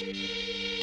Música